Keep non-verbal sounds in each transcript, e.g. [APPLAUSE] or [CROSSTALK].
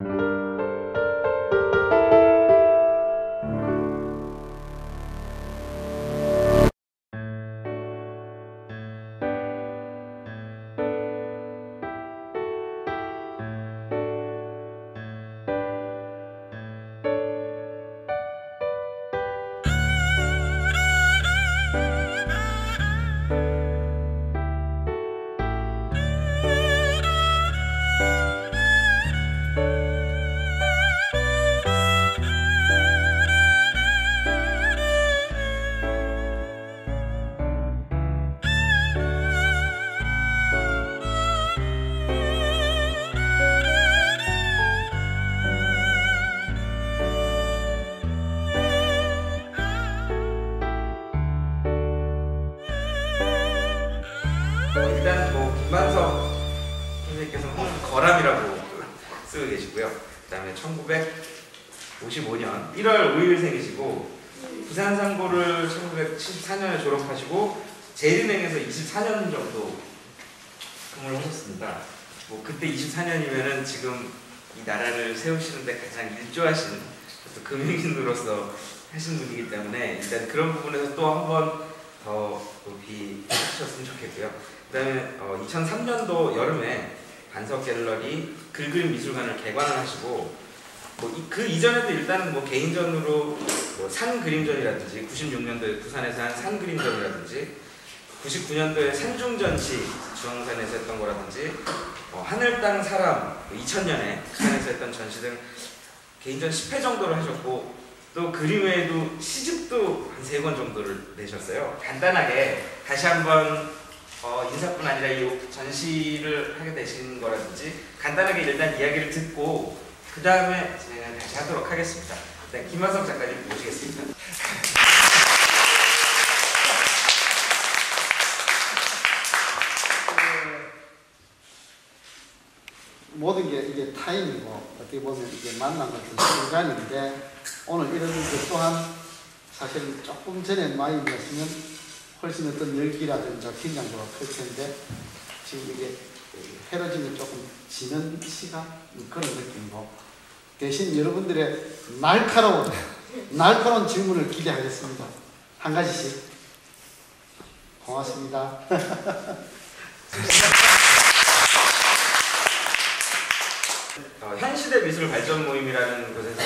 일단 거람이라고 쓰고 계시고요. 그 다음에 1955년 1월 5일 생이시고 부산 상고를 1974년에 졸업하시고 제일은행에서 24년 정도 근무를 하셨습니다. 뭐 그때 24년이면은 지금 이 나라를 세우시는데 가장 일조하신 또 금융인으로서 하신 분이기 때문에 일단 그런 부분에서 또 한 번 더 높이 해주셨으면 좋겠고요. 그 다음에 어, 2003년도 여름에 반석 갤러리 글그림 미술관을 개관을 하시고 뭐 그 이전에도 일단은 뭐 개인전으로 뭐 산 그림전이라든지 96년도에 부산에서 한 산 그림전이라든지 99년도에 산중전시 주황산에서 했던 거라든지 어, 하늘 땅 사람 2000년에 부산에서 했던 전시 등 개인전 10회 정도를 하셨고 또 그림 외에도 시집도 한 세 권 정도를 내셨어요. 간단하게 다시 한번 어, 인사뿐 아니라 이 전시를 하게 되신 거라든지 간단하게 일단 이야기를 듣고 그 다음에 진행을 다시 하도록 하겠습니다. 네, 김만석 작가님 모시겠습니다. 모든 게 이게 타임이고 어떻게 보면 이게 만남 같은 순간인데 오늘 이런 것 또한 사실 조금 전에 마이였으면 훨씬 어떤 열기라든지 긴장도가 클 텐데 지금 이게 헤어짐이 조금 지는 시간 그런 느낌이고 대신 여러분들의 날카로운 날카로운 질문을 기대하겠습니다. 한 가지씩 고맙습니다. 어, 현시대 미술 발전 모임이라는 곳에서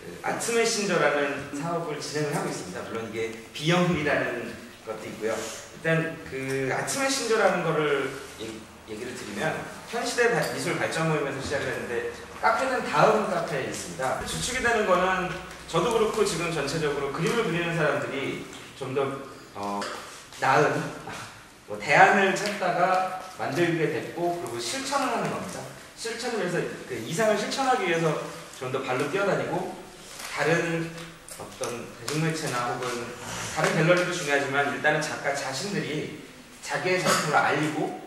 그 아트 메신저라는 사업을 진행을 하고 있습니다. 물론 이게 비영리라는 것도 있고요. 일단 그 아트 메신저라는 거를 얘기, 얘기를 드리면 현시대 바- 미술 발전 모임에서 시작을 했는데 카페는 다음 카페에 있습니다. 주축이 되는 거는 저도 그렇고 지금 전체적으로 그림을 그리는 사람들이 좀더 어, 나은 [LAUGHS] 뭐 대안을 찾다가 만들게 됐고 그리고 실천을 하는 겁니다. 실천을 위해서 그 이상을 실천하기 위해서 좀 더 발로 뛰어다니고 다른 어떤 대중매체나 혹은 다른 갤러리도 중요하지만 일단은 작가 자신들이 자기의 작품을 알리고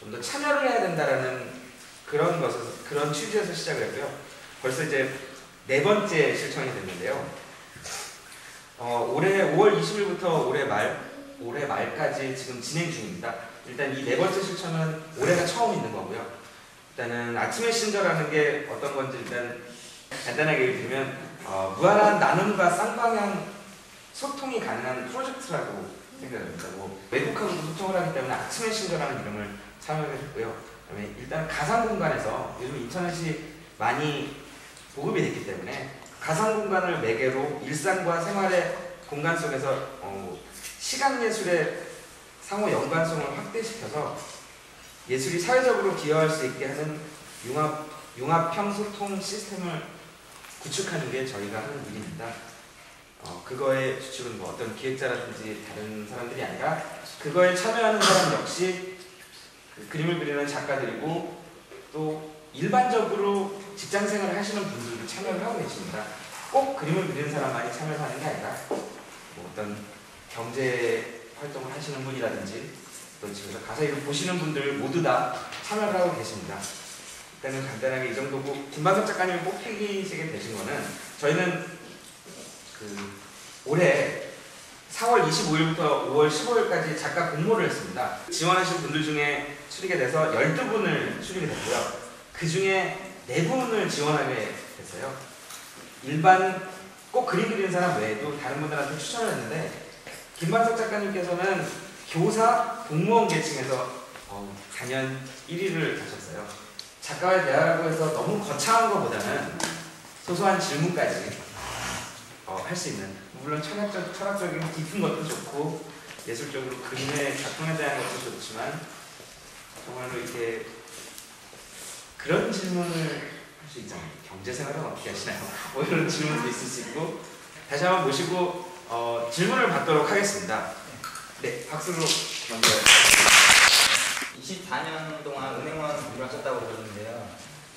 좀 더 참여를 해야 된다라는 그런 것에서 그런 취지에서 시작을 했고요. 벌써 이제 네 번째 실천이 됐는데요. 어, 올해 5월 20일부터 올해 말 올해 말까지 지금 진행 중입니다. 일단 이 네 번째 실천은 올해가 처음 있는 거고요. 일단은 아침 메신저라는 게 어떤 건지 일단 간단하게 얘기드리면 어, 무한한 나눔과 쌍방향 소통이 가능한 프로젝트라고 생각합니다. 뭐 외국하고도 소통을 하기 때문에 아침 메신저라는 이름을 됐고요. 그다음에 일단 가상 공간에서 요즘 인터넷이 많이 보급이 됐기 때문에 가상 공간을 매개로 일상과 생활의 공간 속에서 어, 시각 예술의 상호 연관성을 확대시켜서 예술이 사회적으로 기여할 수 있게 하는 융합, 융합형 소통 시스템을 구축하는 게 저희가 하는 일입니다. 어, 그거의 주축은 뭐 어떤 기획자라든지 다른 사람들이 아니라 그거에 참여하는 사람 역시 그 그림을 그리는 작가들이고 또 일반적으로 직장 생활을 하시는 분들도 참여를 하고 계십니다. 꼭 그림을 그리는 사람만이 참여를 하는 게 아니라 뭐 어떤 경제 활동을 하시는 분이라든지 또 집에서 가사 일을 보시는 분들 모두 다 참여를 하고 계십니다. 일단은 간단하게 이 정도고 김반석 작가님이 뽑히시게 되신 거는 저희는 그 올해 4월 25일부터 5월 15일까지 작가 공모를 했습니다. 지원하신 분들 중에 추리게 돼서 12분을 추리게 됐고요. 그 중에 네 분을 지원하게 됐어요. 일반 꼭 그림 그리는 사람 외에도 다른 분들한테 추천을 했는데 김만석 작가님께서는 교사, 공무원 계층에서 어, 4년 1위를 하셨어요. 작가와의 대화라고 해서 너무 거창한 것보다는 소소한 질문까지 어, 할 수 있는 물론 철학적, 철학적인 깊은 것도 좋고 예술적으로 그림의 작품에 대한 것도 좋지만 정말로 이렇게 그런 질문을 할 수 있잖아요. 경제 생활은 어떻게 하시나요? [LAUGHS] 뭐 이런 질문도 있을 수 있고 다시 한번 모시고 어, 질문을 받도록 하겠습니다. 네, 박수로 먼저. 24년 동안 은행원 일을 하셨다고 들었는데요.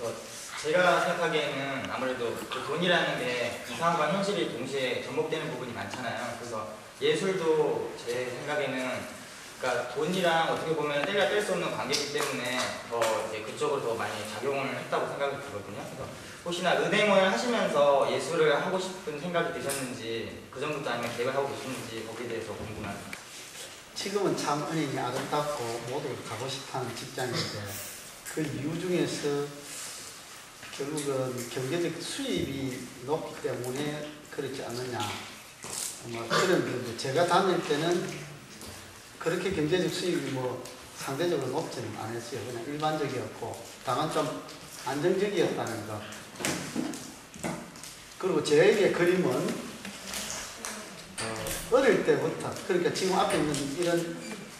어, 제가 생각하기에는 아무래도 그 돈이라는 게 이상과 현실이 동시에 접목되는 부분이 많잖아요. 그래서 예술도 제 생각에는 그러니까 돈이랑 어떻게 보면 떼가 뗄수 없는 관계이기 때문에 더 이제 그쪽으로 더 많이 작용을 했다고 생각이 들거든요. 그래서 혹시나 은행원을 하시면서 예술을 하고 싶은 생각이 드셨는지 그 정도도 아니면 계획을 하고 계시는지 거기에 대해서 궁금합니다. 지금은 참 은행이 아름답고 모두 가고 싶어하는 직장인데 그 이유 중에서 결국은 경제적 수입이 높기 때문에 그렇지 않느냐 뭐 그런 건데 제가 다닐 때는 그렇게 경제적 수입이 뭐 상대적으로 높지는 않았어요. 그냥 일반적이었고 다만 좀 안정적이었다는 거. 그리고 저에게 그림은 어, 어릴 때부터 그러니까 지금 앞에 있는 이런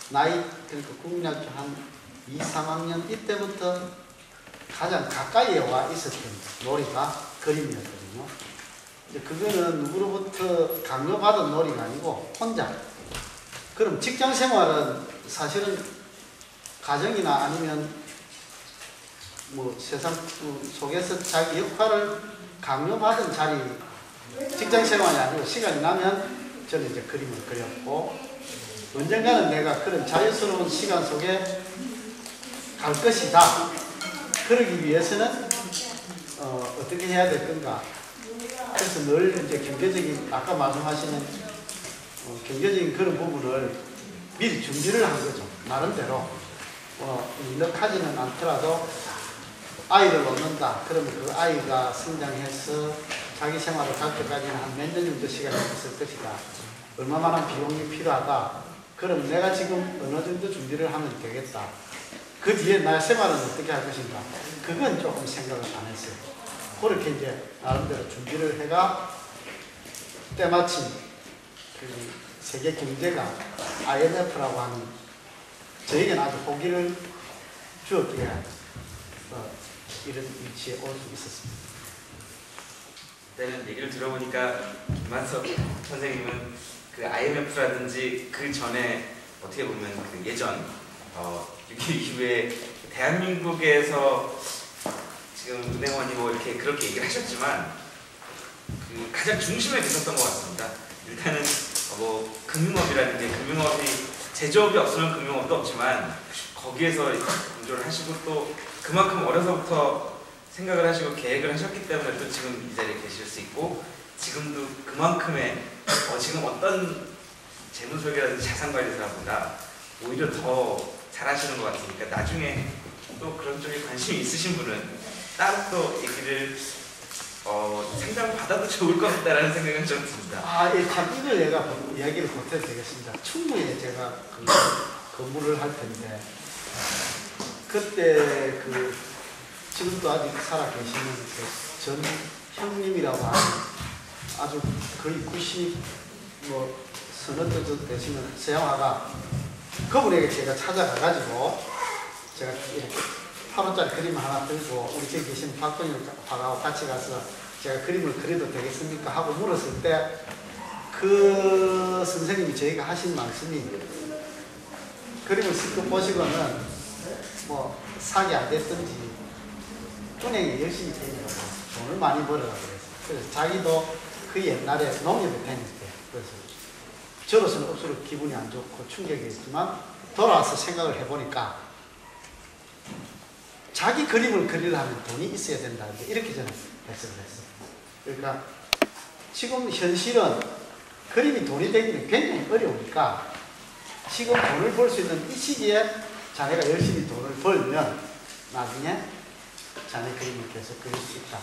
나이 그러니까 국민학교 한 2, 3학년 이때부터 가장 가까이에 와 있었던 놀이가 그림이었거든요. 이제 그거는 누구로부터 강요받은 놀이가 아니고 혼자. 그럼 직장 생활은 사실은 가정이나 아니면 뭐 세상 속에서 자기 역할을 강요받은 자리 직장 생활이 아니고 시간이 나면 저는 이제 그림을 그렸고 언젠가는 내가 그런 자유스러운 시간 속에 갈 것이다. 그러기 위해서는 어, 어떻게 해야 될 건가. 그래서 늘 이제 경제적인 아까 말씀하시는 어, 경제적인 그런 부분을 미리 준비를 한 거죠. 나름대로 어, 넉하지는 않더라도 아이를 놓는다. 그러면 그 아이가 성장해서 자기 생활을 갈 때까지는 한 몇 년 정도 시간이 있을 것이다. 얼마만한 비용이 필요하다. 그럼 내가 지금 어느 정도 준비를 하면 되겠다. 그 뒤에 나의 생활은 어떻게 할 것인가. 그건 조금 생각을 안 했어요. 그렇게 이제 나름대로 준비를 해가 때마침 그 세계 경제가 IMF라고 하는 저에게는 아주 호기를 주었기에 어, 이런 위치에 올 수 있었습니다. 그때는 얘기를 들어보니까 김만석 선생님은 그 IMF라든지 그 전에 어떻게 보면 그 예전 어, 6.25 [LAUGHS] 이후에 대한민국에서 지금 은행원이 뭐 이렇게 그렇게 얘기를 하셨지만 그 가장 중심에 계셨던 것 같습니다. 일단은 어, 뭐 금융업이라는 게 금융업이 제조업이 없으면 금융업도 없지만 거기에서 공조를 하시고 또 그만큼 어려서부터 생각을 하시고 계획을 하셨기 때문에 또 지금 이 자리에 계실 수 있고 지금도 그만큼의 어, 지금 어떤 재무설계라든지 자산 관리 사람보다 오히려 더 잘하시는 것 같으니까 나중에 또 그런 쪽에 관심이 있으신 분은 따로 또 얘기를 어, 상담 받아도 좋을 것 같다라는 생각은 좀 듭니다. 아, 예, 참 이걸 내가 뭐 이야기를 못해도 되겠습니다. 충분히 제가 그 근무를 할 텐데 그때 그 지금도 아직 살아 계시는 그전 형님이라고 하는 아주 거의 90뭐 서너 대 되시는 서양화가 그분에게 제가 찾아가 가지고 제가 이렇게 8원짜리 그림 하나 들고 우리 저기 계신 박근혜 화가하고 같이 가서 제가 그림을 그려도 되겠습니까? 하고 물었을 때 그 선생님이 저희가 하신 말씀이 그림을 실컷 보시고는 뭐 사기 안 됐든지 은행에 열심히 다니라고 돈을 많이 벌어라 그랬어요. 그래서 자기도 그 옛날에 농협에 다녔대요. 그래서 저로서는 억수로 기분이 안 좋고 충격이었지만 돌아와서 생각을 해보니까 자기 그림을 그리려면 돈이 있어야 된다는 게 이렇게 저는 해석을 했어요. 그러니까 지금 현실은 그림이 돈이 되기는 굉장히 어려우니까 지금 돈을 벌 수 있는 이 시기에 자네가 열심히 돈을 벌면 나중에 现在可以接受，可以洗澡。